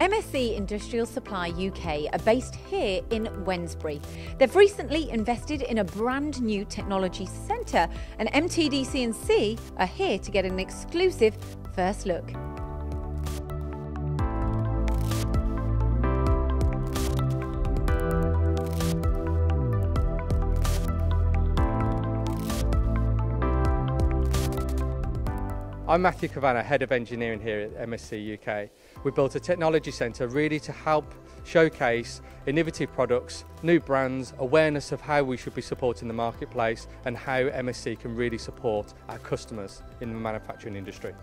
MSC Industrial Supply UK are based here in Wednesbury. They've recently invested in a brand new technology centre, and MTD CNC are here to get an exclusive first look. I'm Matthew Kavanagh, Head of Engineering here at MSC UK. We built a technology centre really to help showcase innovative products, new brands, awareness of how we should be supporting the marketplace and how MSC can really support our customers in the manufacturing industry.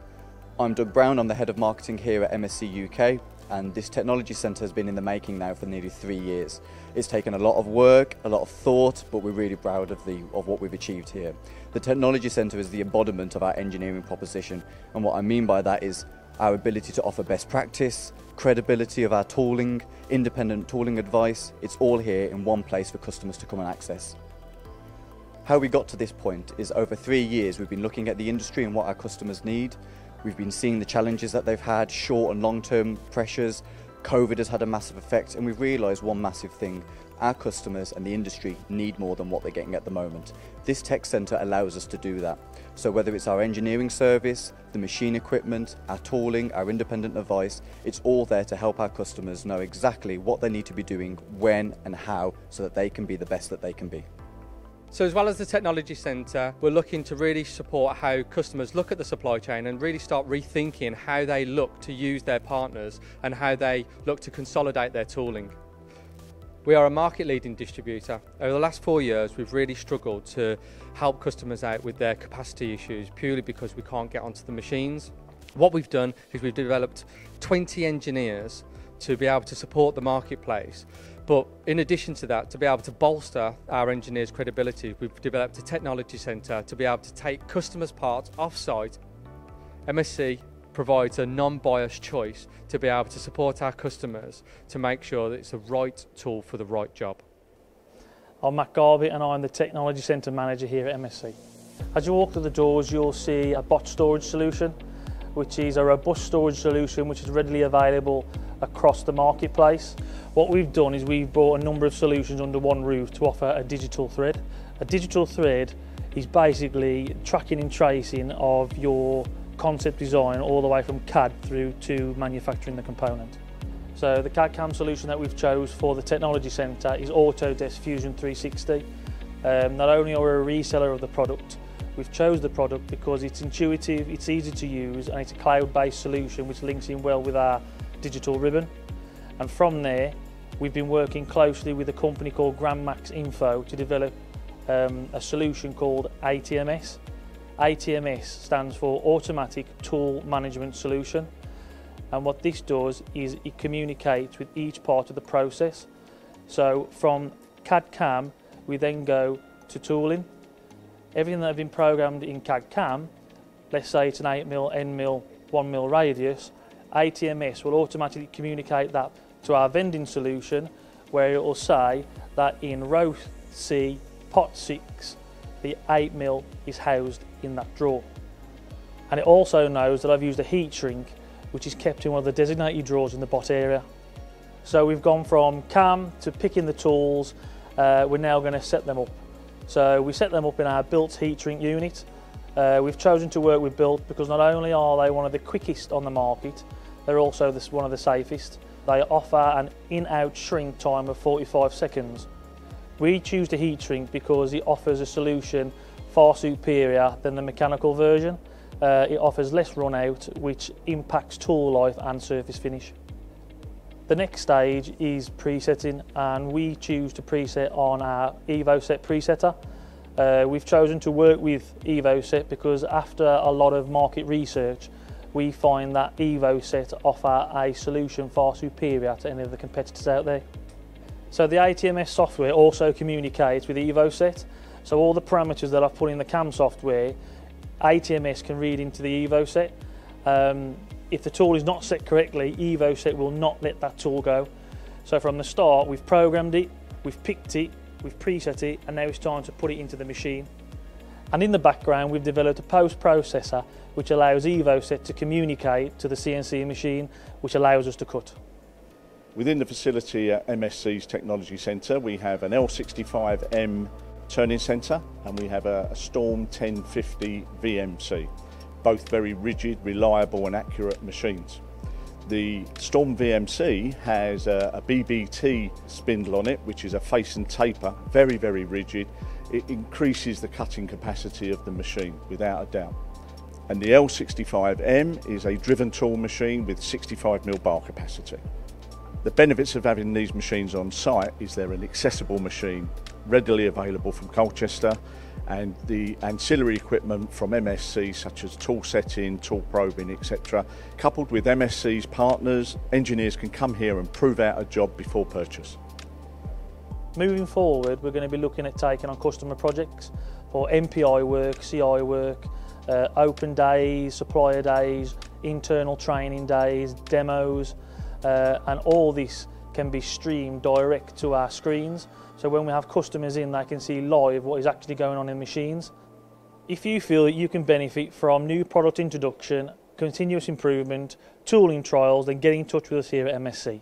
I'm Doug Brown, I'm the Head of Marketing here at MSC UK and this technology centre has been in the making now for nearly three years. It's taken a lot of work, a lot of thought, but we're really proud of, the, of what we've achieved here. The technology centre is the embodiment of our engineering proposition and what I mean by that is our ability to offer best practice, credibility of our tooling, independent tooling advice, it's all here in one place for customers to come and access. How we got to this point is over three years we've been looking at the industry and what our customers need We've been seeing the challenges that they've had, short and long-term pressures. COVID has had a massive effect and we've realised one massive thing. Our customers and the industry need more than what they're getting at the moment. This tech centre allows us to do that. So whether it's our engineering service, the machine equipment, our tooling, our independent advice, it's all there to help our customers know exactly what they need to be doing, when and how, so that they can be the best that they can be. So as well as the Technology Centre, we're looking to really support how customers look at the supply chain and really start rethinking how they look to use their partners and how they look to consolidate their tooling. We are a market leading distributor. Over the last four years, we've really struggled to help customers out with their capacity issues purely because we can't get onto the machines. What we've done is we've developed 20 engineers to be able to support the marketplace. But in addition to that, to be able to bolster our engineers' credibility, we've developed a technology centre to be able to take customers' parts off-site. MSC provides a non-biased choice to be able to support our customers to make sure that it's the right tool for the right job. I'm Matt Garvey and I'm the Technology Centre Manager here at MSC. As you walk through the doors you'll see a Bott storage solution which is a robust storage solution which is readily available across the marketplace. What we've done is we've brought a number of solutions under one roof to offer a digital thread. A digital thread is basically tracking and tracing of your concept design all the way from CAD through to manufacturing the component. So the CAD-CAM solution that we've chose for the Technology Centre is Autodesk Fusion 360. Um, not only are we a reseller of the product, we've chose the product because it's intuitive, it's easy to use and it's a cloud-based solution which links in well with our digital ribbon. And from there, we've been working closely with a company called Grandmax Info to develop um, a solution called ATMS. ATMS stands for Automatic Tool Management Solution. And what this does is it communicates with each part of the process. So from CAD-CAM, we then go to tooling. Everything that has been programmed in CAD-CAM, let's say it's an 8mm, end mill, 1mm radius, ATMS will automatically communicate that to our vending solution where it will say that in row C, pot 6, the 8mm is housed in that drawer. And it also knows that I've used a heat shrink which is kept in one of the designated drawers in the Bott area. So we've gone from CAM to picking the tools, uh, we're now going to set them up. So we set them up in our Bilz heat shrink unit. Uh, we've chosen to work with Bilz because not only are they one of the quickest on the market, they're also this, one of the safest. They offer an in-out shrink time of 45 seconds. We choose the heat shrink because it offers a solution far superior than the mechanical version. Uh, it offers less run out, which impacts tool life and surface finish. The next stage is presetting and we choose to preset on our EvoSet presetter. Uh, we've chosen to work with EvoSet because after a lot of market research, we find that EvoSet offer a solution far superior to any of the competitors out there. So the ATMS software also communicates with EvoSet. So all the parameters that I've put in the CAM software, ATMS can read into the EvoSet. Um, if the tool is not set correctly, EvoSet will not let that tool go. So from the start, we've programmed it, we've picked it, we've preset it, and now it's time to put it into the machine. And in the background, we've developed a post-processor which allows EvoSet to communicate to the CNC machine, which allows us to cut. Within the facility at MSC's Technology Centre, we have an L65M turning centre and we have a, a Storm 1050 VMC, both very rigid, reliable and accurate machines. The Storm VMC has a, a BBT spindle on it, which is a face and taper, very, very rigid. It increases the cutting capacity of the machine without a doubt. And the L65M is a driven tool machine with 65mm bar capacity. The benefits of having these machines on site is they're an accessible machine, readily available from Colchester, and the ancillary equipment from MSC such as tool setting, tool probing, etc. Coupled with MSC's partners, engineers can come here and prove out a job before purchase. Moving forward, we're going to be looking at taking on customer projects for NPI work, CI work, uh, open days, supplier days, internal training days, demos, uh, and all this can be streamed direct to our screens. So when we have customers in, they can see live what is actually going on in machines. If you feel that you can benefit from new product introduction, continuous improvement, tooling trials, then get in touch with us here at MSC.